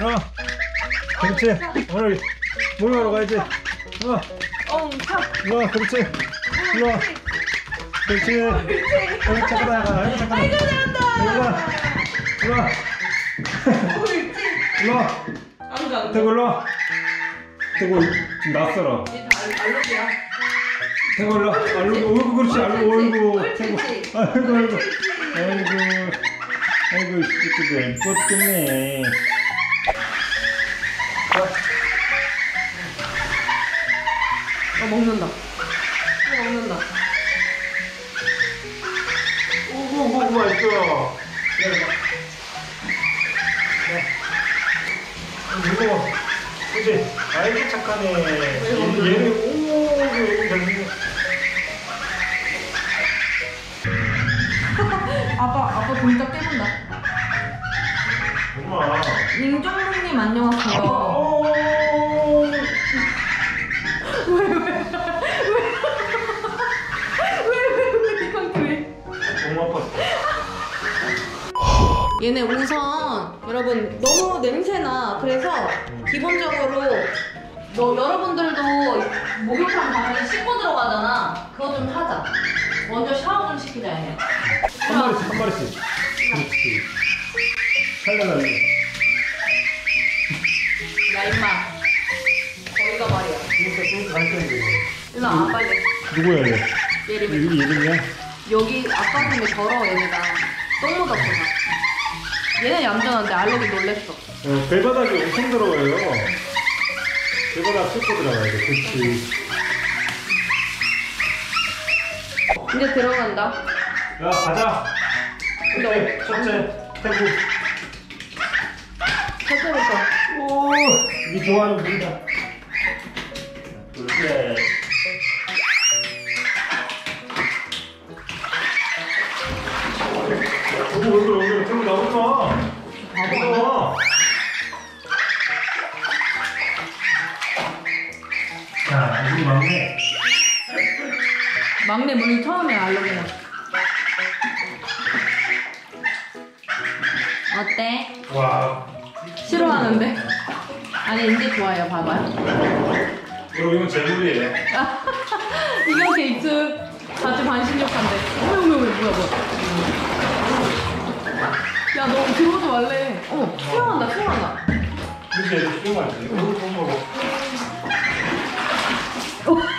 어. 그렇지. 오늘 목욕하러 가야지. 어. 일로 와, 그렇지. 일로 와. 그렇지. 여기 잠깐 나가. 여기 잠깐 나가. 일로 와. 일로 와. 일로 와. 안가 안가. 태고 일로 와. 태고 지금 낯설어. 알록이야. 태고 일로 와. 아이고, 어이구, 그렇지. 아이고, 어이구. 태고. 아이고, 아이고. 아이고. 아이고, 이쁘게 이뻤겠네. 먹는다. 어 먹는다. 오구, 오구, 맛있어. 무거워. 그지? 아이고, 착하네. 얘- 얘는, 오, 얘는 잘 먹네. 아빠 아빠 돌짝 깨문다. 엄마. 임종국님 안녕하세요. 얘네 우선 여러분 너무 냄새나 그래서 기본적으로 너 여러분들도 목욕탕 가면 씻고 들어가잖아 그거 좀 하자 먼저 샤워 좀 시키자 얘네 한 마리씩, 한 마리씩. 그렇지. 살려달래. 야 임마 거기가 말이야 그러니까 좀 간단해. 일로 와 빨리 누구야, 얘? 얘를 이 이름이야? 여기 아빠 때문에 더러워 얘네가 똥 묻었어 다 얘는 얌전한데 알록이 놀랬어 어, 배바닥이 엄청 더러워요. 배바닥 씻고 들어가야 돼. 그렇지. 이제 들어간다 야, 가자. 근데 첫째, 태국. 첫째부터 오, 이 좋아하는 물이다. 둘째. 물 처음에 알록이는 어때? 와. 싫어하는데? 아니 이제 좋아요 봐봐요 여러분, 이건 제 물이에요. 이거 데이트 자주 반신욕한데 어머 어머 어머 뭐야 뭐야 야너 들어오지 말래 어머 수영한다 수영한다 그렇지, 애들 수영하지. 이거 먹어.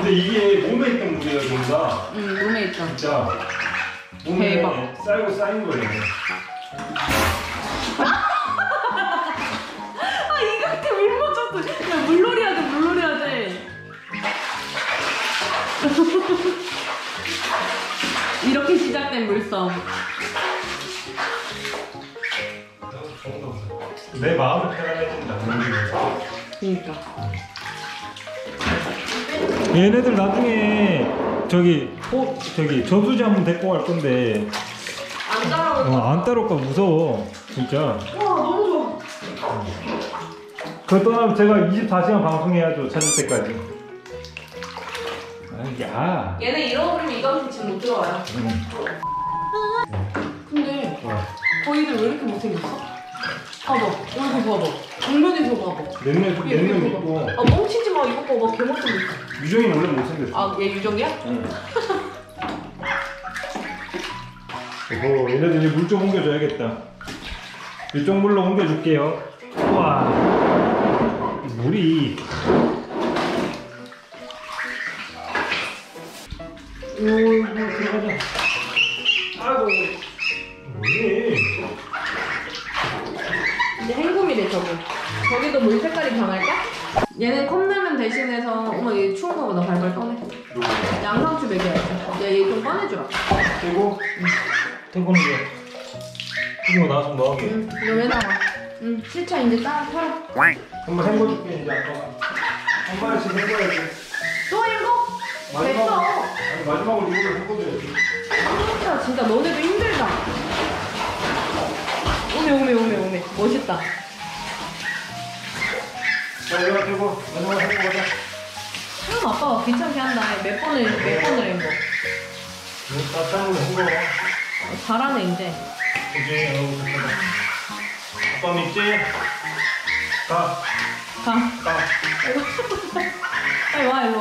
근데 이게 몸에 있던 물이라 그런가? 응 눈에 있잖아 진짜 몸에 대박. 쌓이고 쌓인 거예요. 아 이거한테 물 묻혔어 야 물놀이 하자 물놀이 하자 이렇게 시작된 물싸움 내 마음을 편안해진다. 그니까 얘네들 나중에 저기 어 저기 저수지 한번 데리고 갈 건데 안 자라고 어, 안 따라올까 무서워 진짜. 와 너무 좋아 그 떠나면 제가 24시간 방송해야죠 찾을 때까지. 아, 야. 얘네 잃어버리면 이감이 지금 못 들어와요 응. 근데 어. 저희들 왜 이렇게 못생겼어? 봐봐 얼굴 봐봐 정면에서 봐봐 냉면 얘 냉면 있고. 아 멍치지 마 이거 봐봐 개못생겼어 유정이 원래 못생겼어. 아얘 유정이야? 응. 오, 얘네들 이제 물 좀 옮겨줘야겠다. 이쪽 물로 옮겨줄게요. 우와. 물이. 오, 물 들어가자. 아이고. 뭐니? 행곰이래 저기 저기도 물 색깔이 변할까? 얘는 컵라면 대신해서 어머 얘 추운 거보다 발발 떠네? 양상추 먹여야지 야얘 좀 태고? 태고는 왜? 태고 나와서 뭐 하게? 응, 너왜 나와? 응, 실차 이제 딱 털어. 한번 헹궈줄게, 이제 아빠가. 한 마리씩 헹궈야지. 또 읽어? 됐어. 아니, 마지막으로 이거를 헹궈줘야지. 진짜, 진짜 너네도 힘들다. 오메, 오메, 오메, 오메. 멋있다. 자, 이거 들고 마지막으로 헹궈보자. 형 아빠가 귀찮게 한다. 몇 번을, 몇 번을 헹궈. 따뜻한 물로 헹궈. 어, 잘하네, 이제. 어우, 좋다. 아빠 믿지? 가. 가. 가. 빨리 와 일로.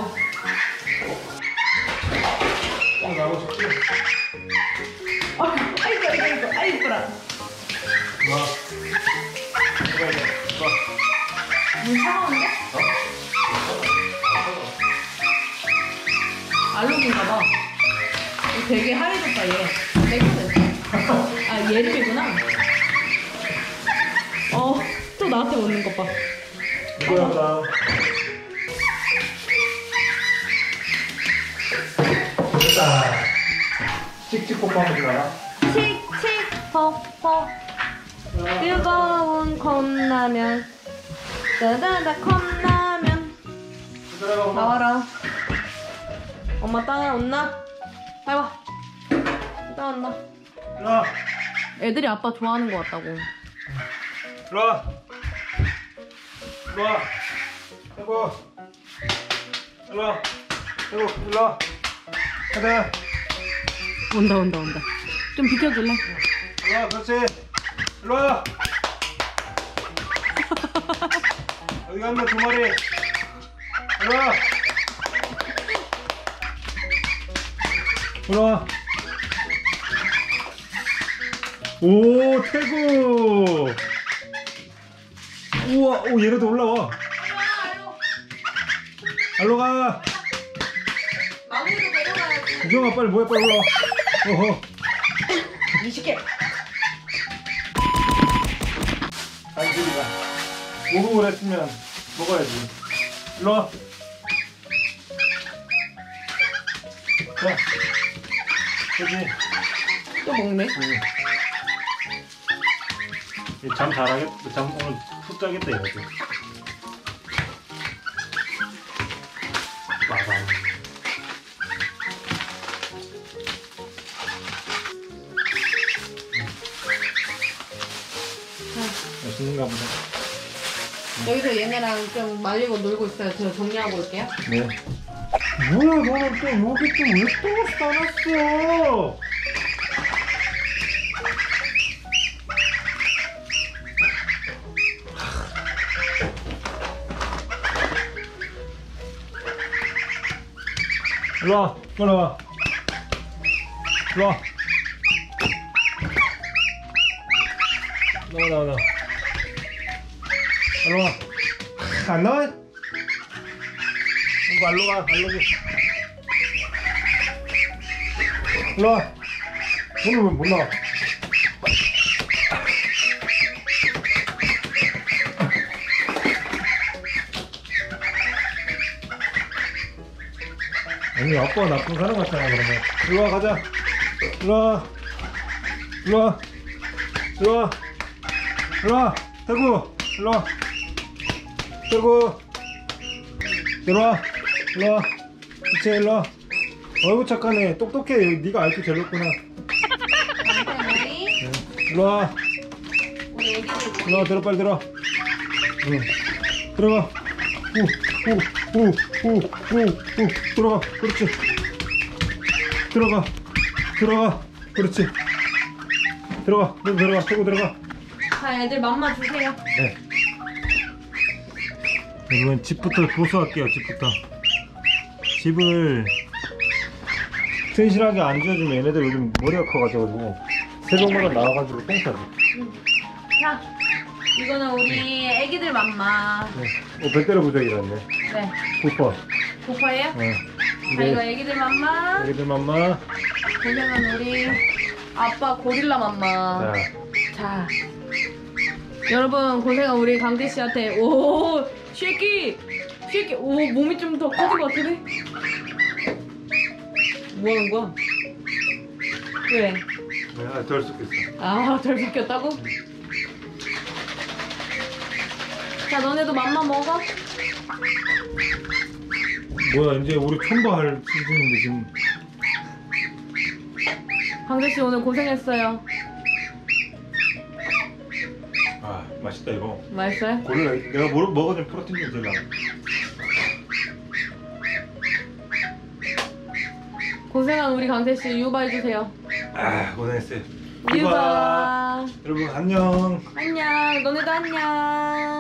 어, 나고 싶지? 물 차가운데? 알록인가 봐. 이거 되게 하얘졌다 얘. 내거든. 아 얘름이구나. 어, 또 나한테 오는 것 봐. 이거야, 나. 됐다. 칙칙 콧방울 나라. 칙칙 퍽퍽 뜨거운 컵라면 따다다 컵라면. 나와라 엄마 따라온나? 빨리 와 따라온나 일로와. 애들이 아빠 좋아하는 것 같다고 일로와. 일로와. 아이고. 일로와. 아이고, 일로와. 가자. 온다 온다 온다 좀 비켜줄래? 일로와, 그렇지. 일로와. 어디 갔나, 두 마리. 일로와. 일로와. 오, 태구. 우와, 오, 얘네도 올라와. 알로 가. 막내도 데려가야지 우경아, 빨리 뭐해, 빨리 올라와. 어허. 20개 당신이가 목욕을 했으면 먹어야지. 일로 와. 자, 그지? 또 먹네 응. 얘잠 잘하겠, 잠 오늘 푹 자겠다 이거 여기서 얘네랑 좀 말리고 놀고 있어요. 제가 정리하고 올게요. 네. 뭐야 너는 또 여기 좀왜또 싸놨어? 일로와 빨리 와. 일로와. 나와 나와 나와 일로와 안 나와? 말로 가, 말로 가. 일로 와. 오늘 왜못 나와? 아니, 아빠가 나쁜 사람 같잖아, 그러면. 일로 와, 가자. 일로 와. 일로 와. 일로 와. 일로 와. 태구. 일로 와. 태구. 일로 와. 일로 와. 이채 일로 와. 어이구 착하네. 똑똑해. 네가 알고 제일 높구나. 우리 일로 와. 우리 애기들 일로 와. 들어 빨리 들어. 응. 들어가. 후후후후후후 들어가. 그렇지. 들어가. 들어가. 그렇지. 들어가. 너 들어가. 태고 들어가. 자 애들 맘마 주세요 네. 이번 집부터 보수할게요. 집부터. 집을 튼실하게 안 지어주면 얘네들 요즘 머리가 커가지고 새벽마다 나와가지고 똥 싸지. 자 이거는 우리 애기들 맘마 네. 어, 배때려 부적이라네. 네 부퍼. 고파예요? 네. 자 이거 애기들 맘마 애기들 맘마. 고생한 우리 아빠 고릴라 맘마 자, 자 여러분 고생한 우리 강재 씨한테 오 쉐키 쉐키 오 몸이 좀 더 커진 것 같으네 뭐 하는 거야? 왜? 네, 덜 있어. 아덜 바뀌었다고? 자 너네도 맘마 먹어? 뭐야, 이제 우리 촌바할 시즌인데 지금. 강재 씨 오늘 고생했어요 맛있다 이거. 맛있어요? 고릴라, 내가 뭐, 먹어준 프로틴 좀 들라. 고생한 우리 강재 씨 유바해 주세요 아, 고생했어요. 유바. 여러분 안녕 안녕. 너네도 안녕.